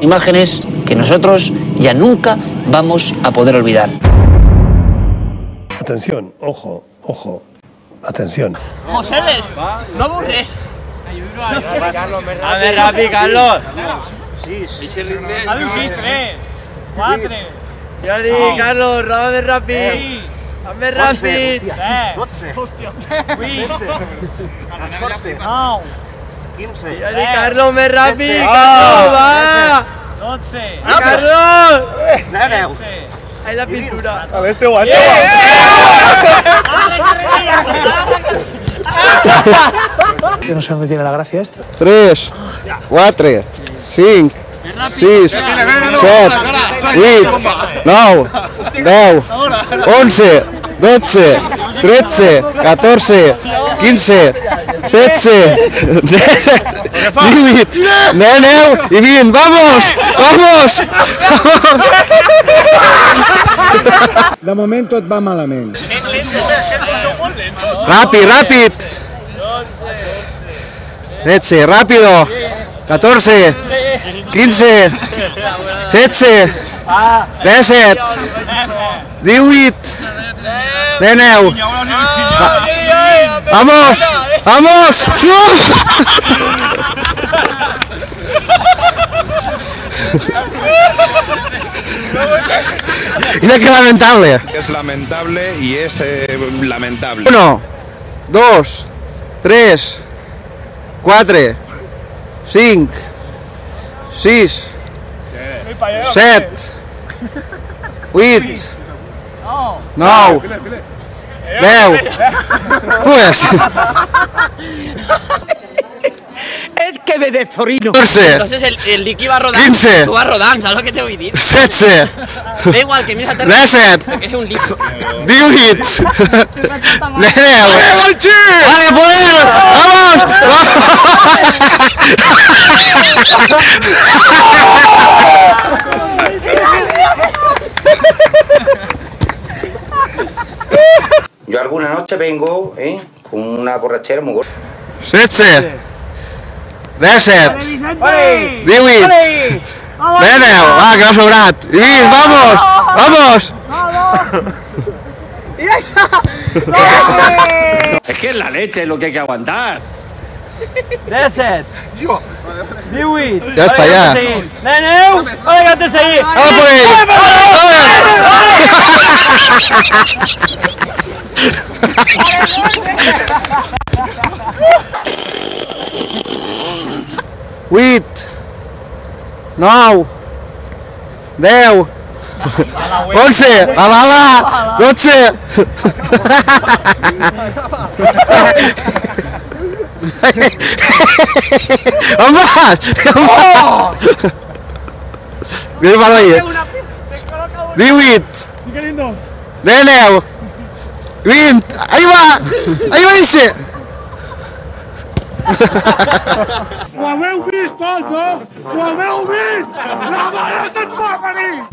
Imágenes que nosotros ya nunca vamos a poder olvidar. Atención, ojo, ojo, atención. José, no aburres. A ver, Rafi, Carlos. Sí, sí. Dale un 6, 3, 4. Jordi, Carlos, dame Rafi. Dame Rafi. 12. Hostia. 14. 15. Ricardo, me rápido. Ricardo, va. 11. Ricardo. Ahí la pintura. A ver, este guacho. Yo no sé dónde tiene la gracia esto. 3, 4, 5, 6, 7, 8, 9, 10, 11, 12, 13, 14, 15, 16, 17, 18, 19 y bien, ¡vamos! ¡Vamos! De moment tot va malament. ¡Rápido, rápido! 13, rápido. 14, 15, 16, 17, 18, 19. ¡Vamos! ¡Vamos! Mira qué lamentable. Es lamentable y es eh, lamentable. Uno, dos, tres, cuatro, cinco, seis, set, vuit, nou, deu, pues, Es que ve de Zorino. catorze, Entonces el, el Licky va rodando. 15. Tú vas rodando, ¿sabes lo que te voy a decir? setze, Da igual que mira atrás. disset, Que es un Licky. divuit, deu. ¡Vale, poder! ¡Vamos! Yo alguna noche vengo ¿eh? con una borrachera muy gorda. setze, disset, divuit, deu. Va, que m'ha sobrat. I vint, vamos! Vamos! Es que es la leche lo que hay que aguantar. Deset. Diwit. Ya está, ya. Neneu. Oiga, te seguí. ¡Vamos por ello! Vuit, nou, deu, onze, a bala, dotze. On vas? On vas? Mira para ahí. Divuit, dinou, vint, ahí va, وين ايوه ايوه امشي Qual é o bicho, Aldo? Qual é o bicho? Trabalhando de porcaria!